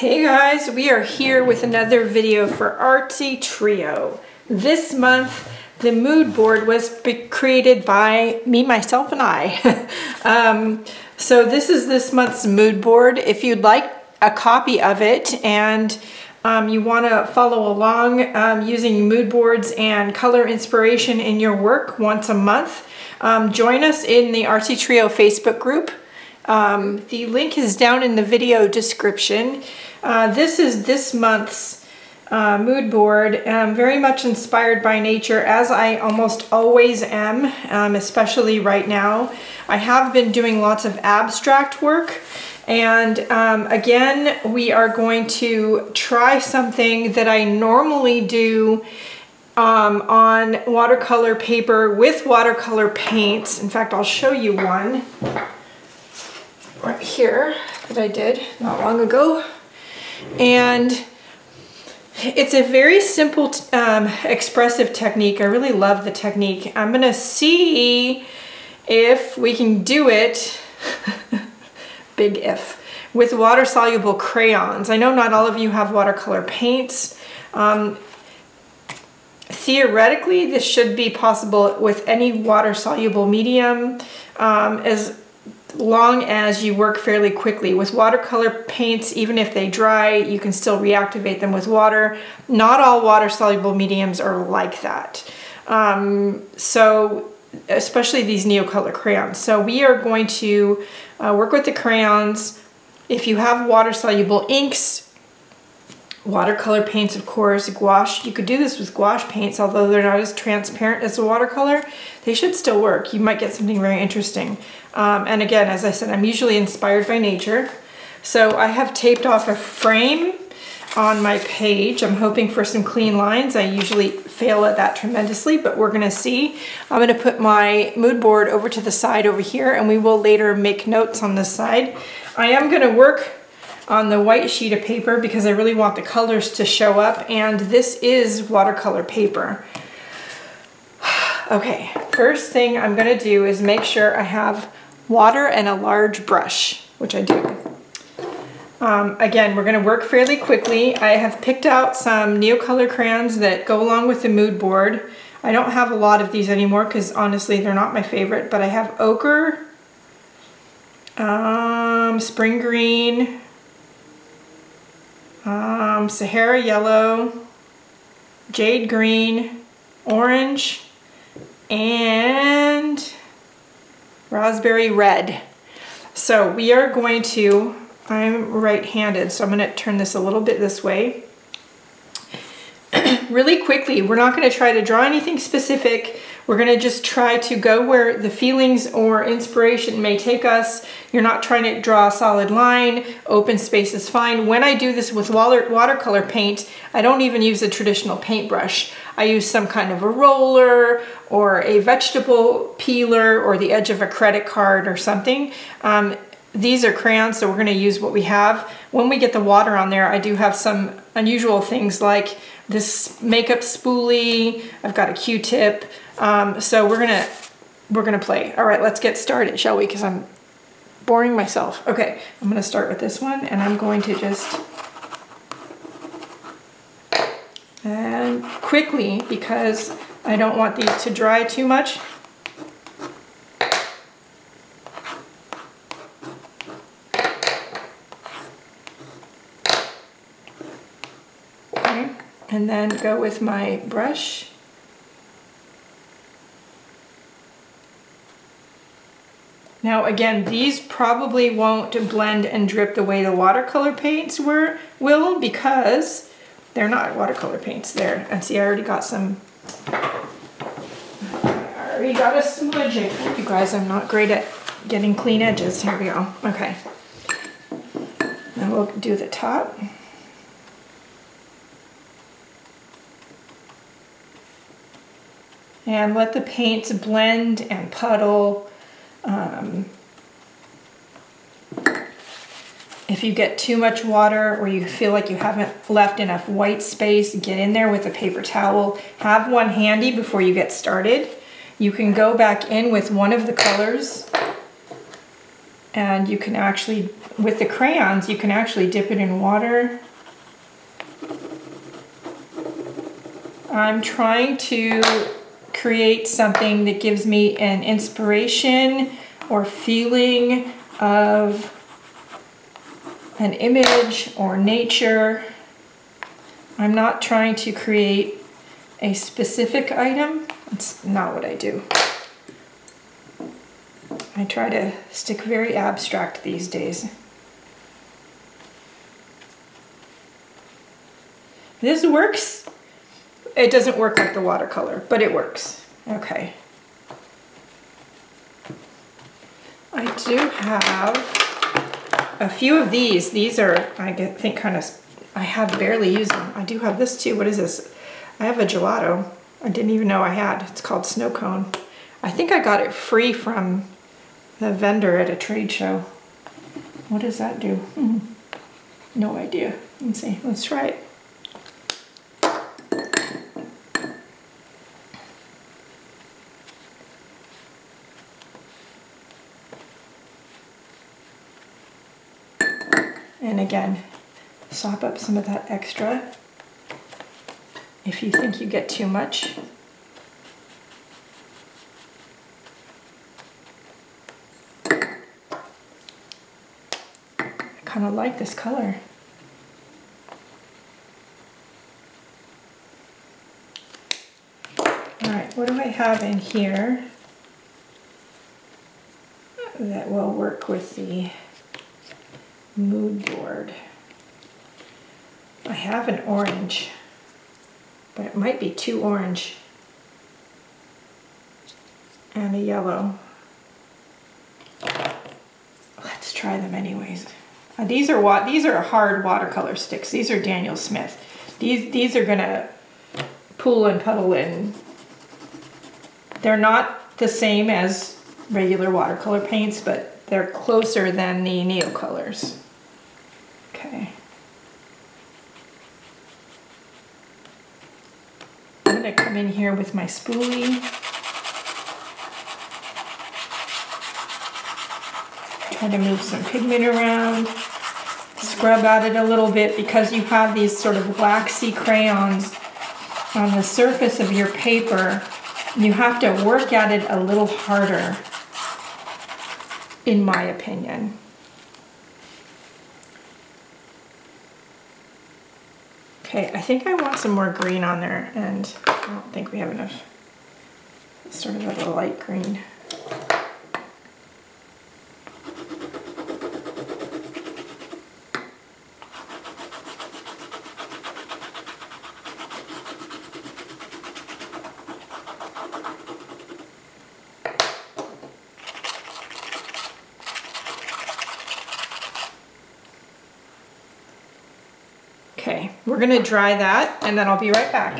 Hey guys, we are here with another video for Artsy Trio. This month, the mood board was created by me, myself, and I. um, so this is this month's mood board. If you'd like a copy of it and um, you want to follow along um, using mood boards and color inspiration in your work once a month, um, join us in the Artsy Trio Facebook group. Um, the link is down in the video description. Uh, this is this month's uh, mood board, um, very much inspired by nature, as I almost always am, um, especially right now. I have been doing lots of abstract work, and um, again, we are going to try something that I normally do um, on watercolor paper with watercolor paints. In fact, I'll show you one right here that I did not long ago. And it's a very simple, um, expressive technique. I really love the technique. I'm gonna see if we can do it, big if, with water-soluble crayons. I know not all of you have watercolor paints. Um, theoretically, this should be possible with any water-soluble medium um, as long as you work fairly quickly. With watercolor paints, even if they dry, you can still reactivate them with water. Not all water-soluble mediums are like that. Um, so, especially these Neocolor crayons. So we are going to uh, work with the crayons. If you have water-soluble inks, watercolor paints, of course, gouache. You could do this with gouache paints, although they're not as transparent as the watercolor. They should still work. You might get something very interesting. Um, and again, as I said, I'm usually inspired by nature. So I have taped off a frame on my page. I'm hoping for some clean lines. I usually fail at that tremendously, but we're gonna see. I'm gonna put my mood board over to the side over here and we will later make notes on this side. I am gonna work on the white sheet of paper because I really want the colors to show up and this is watercolor paper. okay, first thing I'm gonna do is make sure I have water and a large brush, which I do. Um, again, we're gonna work fairly quickly. I have picked out some Neocolor crayons that go along with the mood board. I don't have a lot of these anymore because honestly they're not my favorite, but I have ochre, um, spring green, um, Sahara yellow, jade green, orange, and raspberry red. So we are going to, I'm right-handed, so I'm gonna turn this a little bit this way. really quickly, we're not gonna try to draw anything specific. We're gonna just try to go where the feelings or inspiration may take us. You're not trying to draw a solid line, open space is fine. When I do this with water, watercolor paint, I don't even use a traditional paintbrush. I use some kind of a roller or a vegetable peeler or the edge of a credit card or something. Um, these are crayons, so we're gonna use what we have. When we get the water on there, I do have some unusual things like this makeup spoolie, I've got a Q-tip, um, so we're gonna we're gonna play. All right, let's get started, shall we? Because I'm boring myself. Okay, I'm gonna start with this one and I'm going to just and quickly because I don't want these to dry too much. Okay, and then go with my brush Now again, these probably won't blend and drip the way the watercolor paints were will because they're not watercolor paints there. And see, I already got some, I already got a smudge. You guys, I'm not great at getting clean edges. Here we go. Okay. Now we'll do the top. And let the paints blend and puddle um, if you get too much water or you feel like you haven't left enough white space, get in there with a paper towel. Have one handy before you get started. You can go back in with one of the colors And you can actually, with the crayons, you can actually dip it in water. I'm trying to create something that gives me an inspiration or feeling of an image or nature. I'm not trying to create a specific item. It's not what I do. I try to stick very abstract these days. This works. It doesn't work like the watercolor, but it works. Okay. I do have a few of these. These are, I think, kind of, I have barely used them. I do have this too. What is this? I have a gelato. I didn't even know I had. It's called Snow Cone. I think I got it free from the vendor at a trade show. What does that do? Hmm. No idea. Let's see. Let's try it. And again, sop up some of that extra. If you think you get too much, I kind of like this color. All right, what do I have in here that will work with the mood board. I have an orange, but it might be too orange and a yellow. Let's try them anyways. Uh, these are what these are hard watercolor sticks. These are Daniel Smith. These these are gonna pool and puddle in. They're not the same as regular watercolor paints, but they're closer than the Neocolors. Okay. I'm come in here with my spoolie. Try to move some pigment around. Scrub at it a little bit because you have these sort of waxy crayons on the surface of your paper. You have to work at it a little harder, in my opinion. Okay, I think I want some more green on there and I don't think we have enough. Sort of a light green. Okay, we're gonna dry that and then I'll be right back.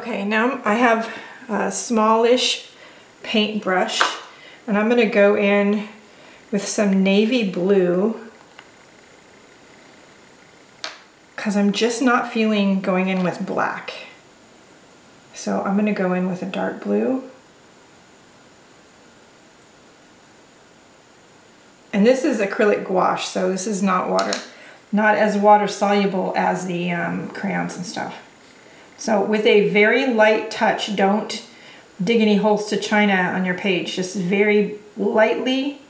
Okay, now I have a smallish paintbrush and I'm gonna go in with some navy blue because I'm just not feeling going in with black. So I'm gonna go in with a dark blue. And this is acrylic gouache, so this is not water not as water soluble as the um, crayons and stuff. So with a very light touch, don't dig any holes to china on your page. Just very lightly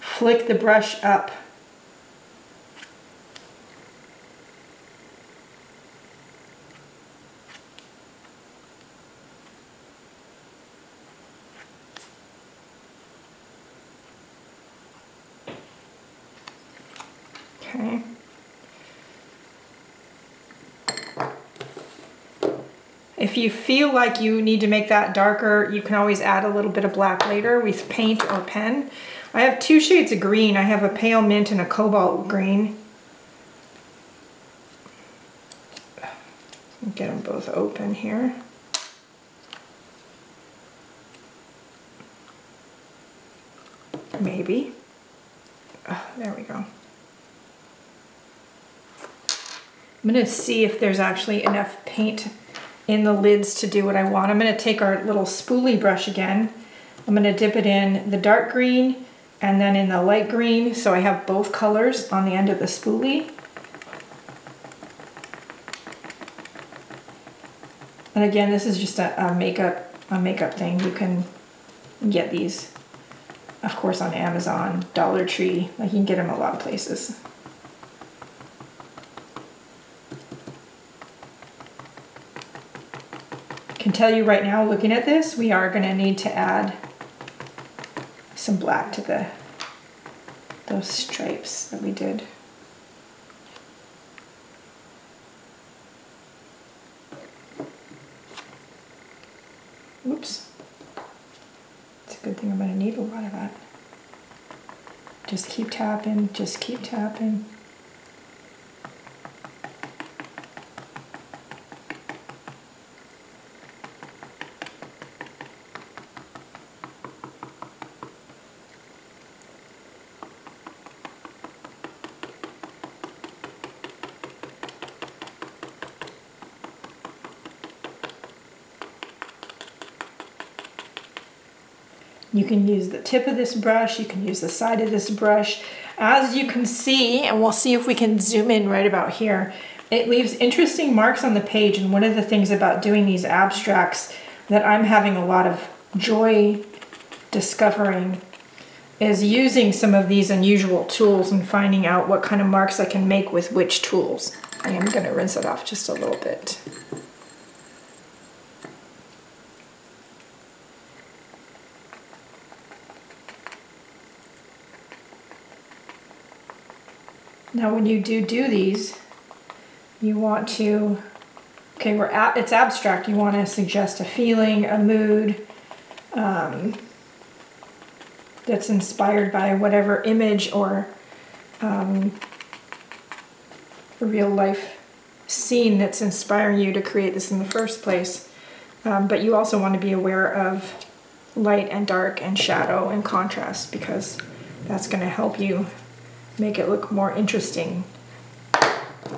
flick the brush up Okay. If you feel like you need to make that darker, you can always add a little bit of black later with paint or pen. I have two shades of green. I have a pale mint and a cobalt green. Get them both open here. Maybe. Oh, there we go. I'm gonna see if there's actually enough paint in the lids to do what I want. I'm gonna take our little spoolie brush again I'm gonna dip it in the dark green and then in the light green so I have both colors on the end of the spoolie. And again, this is just a, a makeup a makeup thing. You can get these, of course, on Amazon, Dollar Tree. Like you can get them a lot of places. Tell you right now, looking at this, we are going to need to add some black to the those stripes that we did. Oops. It's a good thing I'm to need a lot of that. Just keep tapping, just keep tapping. You can use the tip of this brush, you can use the side of this brush. As you can see, and we'll see if we can zoom in right about here, it leaves interesting marks on the page. And one of the things about doing these abstracts that I'm having a lot of joy discovering is using some of these unusual tools and finding out what kind of marks I can make with which tools. I am gonna rinse it off just a little bit. Now when you do do these, you want to, okay, we're at, it's abstract. You want to suggest a feeling, a mood um, that's inspired by whatever image or um, real life scene that's inspiring you to create this in the first place. Um, but you also want to be aware of light and dark and shadow and contrast because that's going to help you make it look more interesting.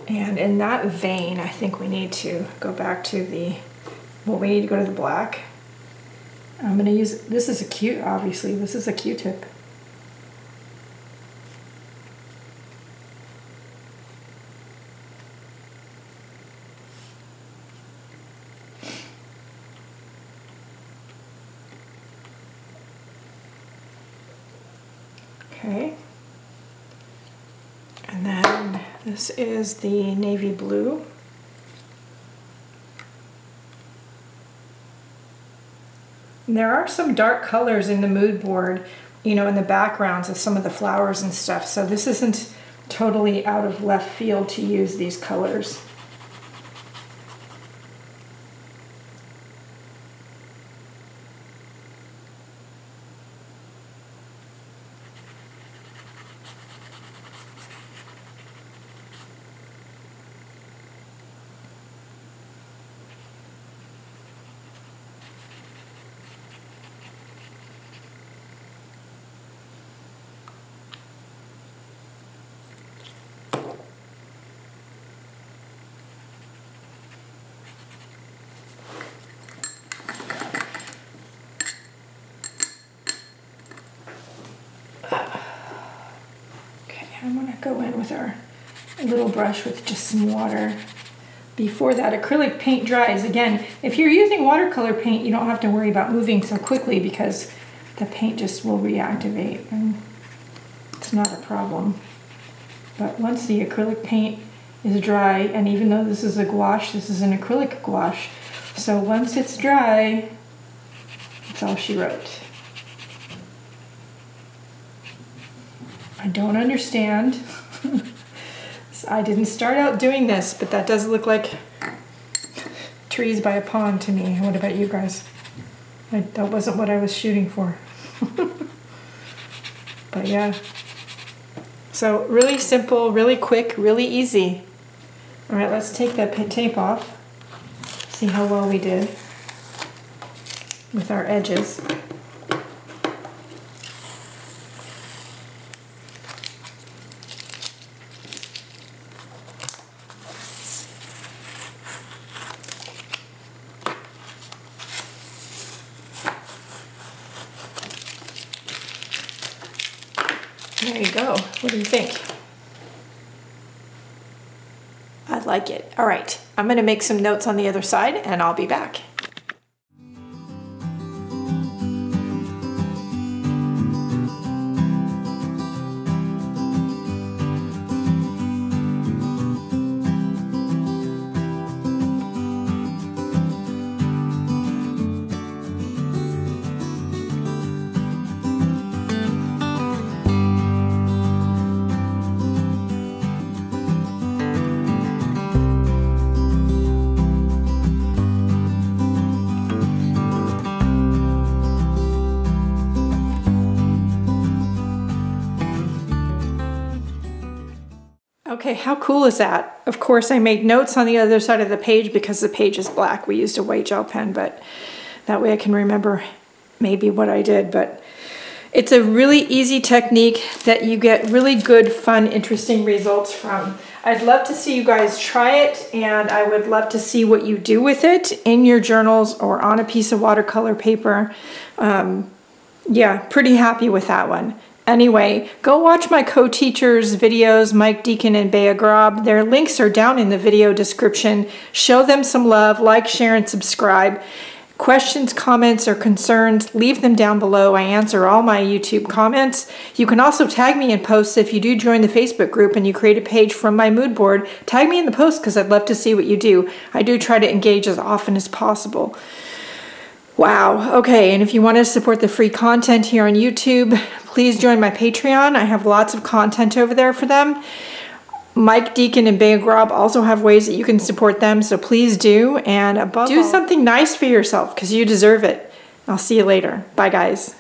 And in that vein, I think we need to go back to the, well, we need to go to the black. I'm gonna use, this is a cute, obviously, this is a Q-tip. Okay. And then this is the navy blue. And there are some dark colors in the mood board, you know, in the backgrounds of some of the flowers and stuff. So this isn't totally out of left field to use these colors. I'm go in with our little brush with just some water. Before that acrylic paint dries, again, if you're using watercolor paint, you don't have to worry about moving so quickly because the paint just will reactivate and it's not a problem. But once the acrylic paint is dry, and even though this is a gouache, this is an acrylic gouache, so once it's dry, that's all she wrote. I don't understand. I didn't start out doing this, but that does look like trees by a pond to me. What about you guys? I, that wasn't what I was shooting for. but yeah. So really simple, really quick, really easy. All right, let's take that tape off. See how well we did with our edges. There you go. What do you think? I like it. All right, I'm gonna make some notes on the other side and I'll be back. Okay, how cool is that? Of course, I made notes on the other side of the page because the page is black. We used a white gel pen, but that way I can remember maybe what I did. But it's a really easy technique that you get really good, fun, interesting results from. I'd love to see you guys try it and I would love to see what you do with it in your journals or on a piece of watercolor paper. Um, yeah, pretty happy with that one. Anyway, go watch my co-teachers videos, Mike Deacon and Bea Grob. Their links are down in the video description. Show them some love, like, share, and subscribe. Questions, comments, or concerns, leave them down below. I answer all my YouTube comments. You can also tag me in posts if you do join the Facebook group and you create a page from my mood board. Tag me in the post because I'd love to see what you do. I do try to engage as often as possible. Wow. Okay. And if you want to support the free content here on YouTube, please join my Patreon. I have lots of content over there for them. Mike Deacon and Bea Grob also have ways that you can support them, so please do. And above do all, something nice for yourself because you deserve it. I'll see you later. Bye, guys.